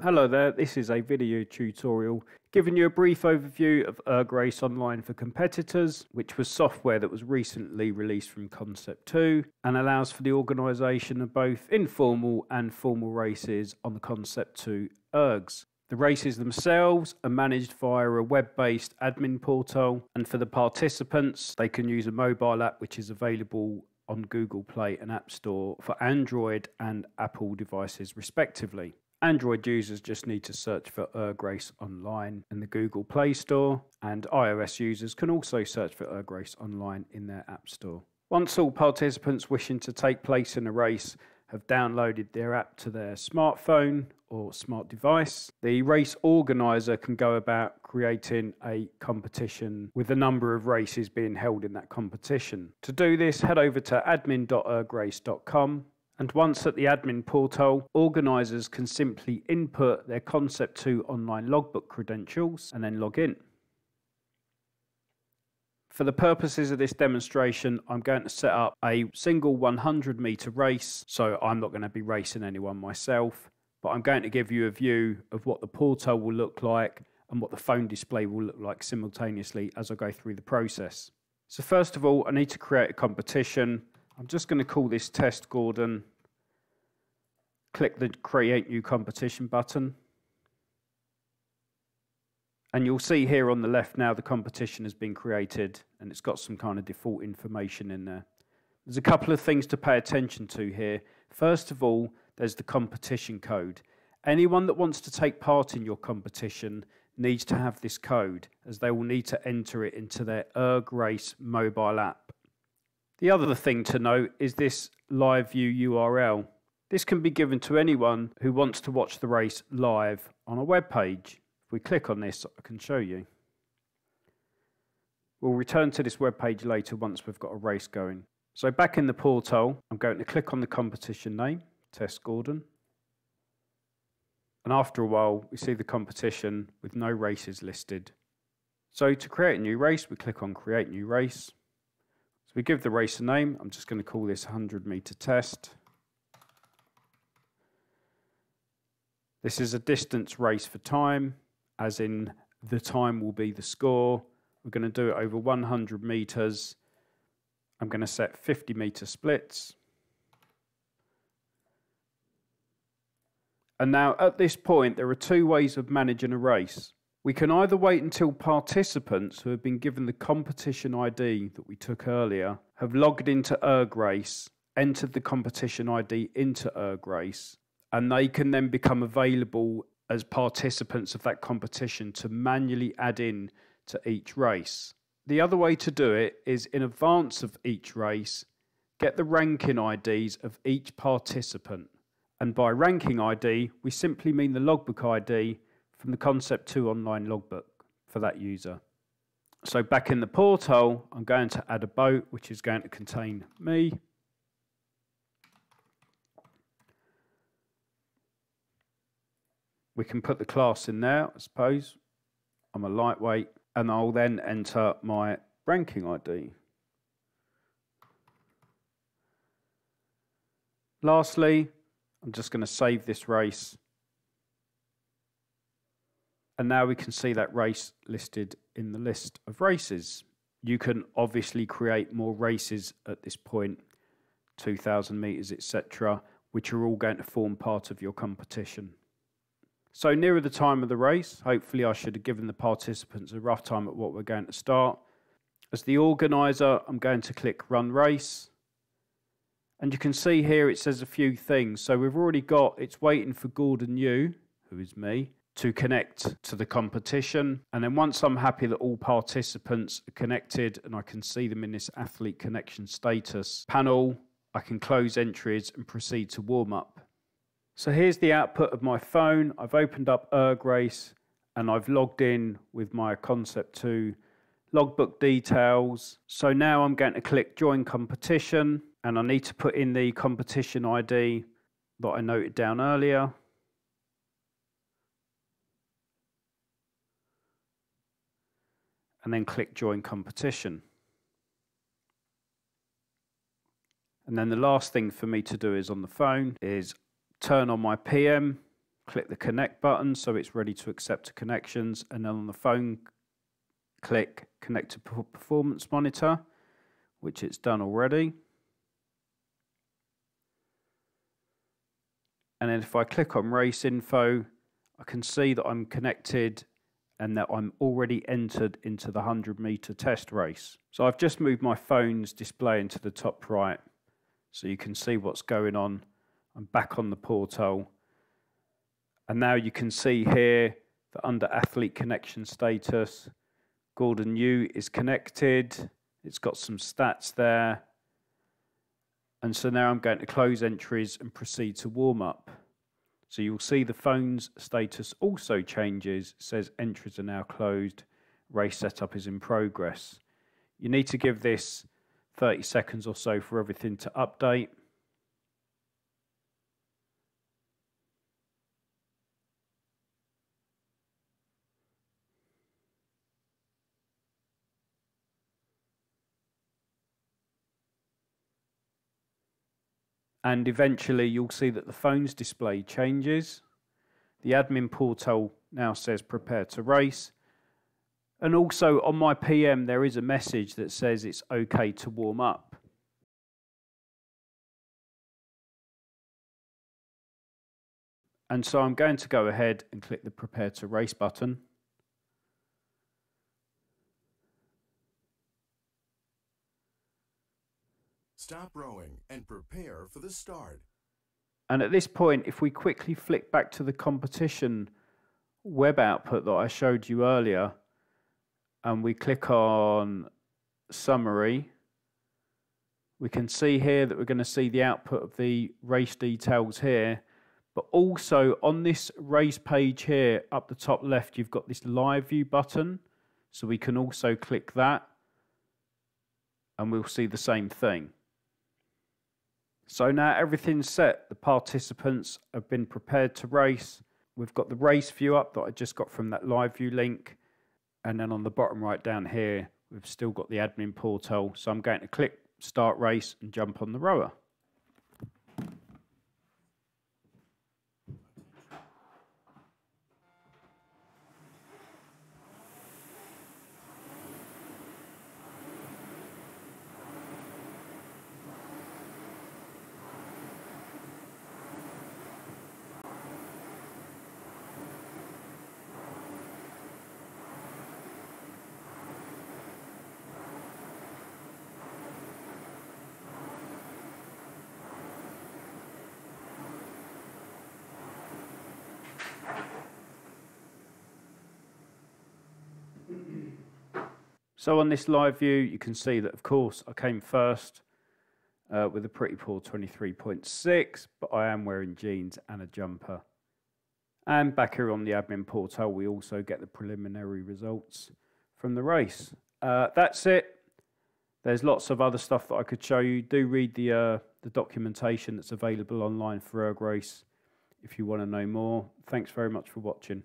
Hello there, this is a video tutorial giving you a brief overview of ErgRace Online for competitors, which was software that was recently released from Concept 2 and allows for the organisation of both informal and formal races on the Concept 2 ERGs. The races themselves are managed via a web based admin portal, and for the participants, they can use a mobile app which is available on Google Play and App Store for Android and Apple devices, respectively. Android users just need to search for ErgRace Online in the Google Play Store, and iOS users can also search for ErgRace Online in their App Store. Once all participants wishing to take place in a race have downloaded their app to their smartphone or smart device, the race organizer can go about creating a competition with the number of races being held in that competition. To do this, head over to admin.ergrace.com and once at the admin portal, organisers can simply input their Concept 2 online logbook credentials and then log in. For the purposes of this demonstration, I'm going to set up a single 100 metre race, so I'm not going to be racing anyone myself, but I'm going to give you a view of what the portal will look like and what the phone display will look like simultaneously as I go through the process. So first of all, I need to create a competition I'm just going to call this test Gordon. Click the create new competition button. And you'll see here on the left now the competition has been created and it's got some kind of default information in there. There's a couple of things to pay attention to here. First of all, there's the competition code. Anyone that wants to take part in your competition needs to have this code as they will need to enter it into their ErgRace mobile app. The other thing to note is this live view URL. This can be given to anyone who wants to watch the race live on a web page. If we click on this, I can show you. We'll return to this web page later once we've got a race going. So back in the portal, I'm going to click on the competition name, Test Gordon. And after a while, we see the competition with no races listed. So to create a new race, we click on Create New Race. We give the race a name. I'm just going to call this 100 meter test. This is a distance race for time, as in the time will be the score. We're going to do it over 100 meters. I'm going to set 50 meter splits. And now at this point, there are two ways of managing a race. We can either wait until participants who have been given the competition ID that we took earlier have logged into ErgRace, entered the competition ID into ErgRace, and they can then become available as participants of that competition to manually add in to each race. The other way to do it is in advance of each race, get the ranking IDs of each participant. And by ranking ID, we simply mean the logbook ID from the Concept 2 online logbook for that user. So back in the portal, I'm going to add a boat, which is going to contain me. We can put the class in there, I suppose. I'm a lightweight, and I'll then enter my ranking ID. Lastly, I'm just going to save this race and now we can see that race listed in the list of races. You can obviously create more races at this point, 2,000 metres, etc., which are all going to form part of your competition. So nearer the time of the race, hopefully I should have given the participants a rough time at what we're going to start. As the organiser, I'm going to click Run Race. And you can see here it says a few things. So we've already got, it's waiting for Gordon Yu, who is me, to connect to the competition. And then once I'm happy that all participants are connected and I can see them in this athlete connection status panel, I can close entries and proceed to warm up. So here's the output of my phone. I've opened up ErgRace and I've logged in with my Concept 2 logbook details. So now I'm going to click join competition and I need to put in the competition ID that I noted down earlier. And then click Join Competition. And then the last thing for me to do is on the phone is turn on my PM, click the connect button so it's ready to accept connections and then on the phone click connect to performance monitor which it's done already and then if I click on race info I can see that I'm connected and that I'm already entered into the 100 meter test race. So I've just moved my phone's display into the top right so you can see what's going on. I'm back on the portal. And now you can see here that under athlete connection status, Gordon Yu is connected. It's got some stats there. And so now I'm going to close entries and proceed to warm up. So you'll see the phone's status also changes, says entries are now closed, race setup is in progress. You need to give this 30 seconds or so for everything to update. And eventually you'll see that the phone's display changes. The admin portal now says prepare to race. And also on my PM, there is a message that says it's okay to warm up. And so I'm going to go ahead and click the prepare to race button. Stop rowing and prepare for the start. And at this point, if we quickly flick back to the competition web output that I showed you earlier, and we click on summary, we can see here that we're going to see the output of the race details here. But also on this race page here, up the top left, you've got this live view button. So we can also click that and we'll see the same thing. So now everything's set. The participants have been prepared to race. We've got the race view up that I just got from that live view link. And then on the bottom right down here, we've still got the admin portal. So I'm going to click start race and jump on the rower. So on this live view, you can see that, of course, I came first uh, with a pretty poor 23.6, but I am wearing jeans and a jumper. And back here on the admin portal, we also get the preliminary results from the race. Uh, that's it. There's lots of other stuff that I could show you. Do read the, uh, the documentation that's available online for ErgRace if you want to know more. Thanks very much for watching.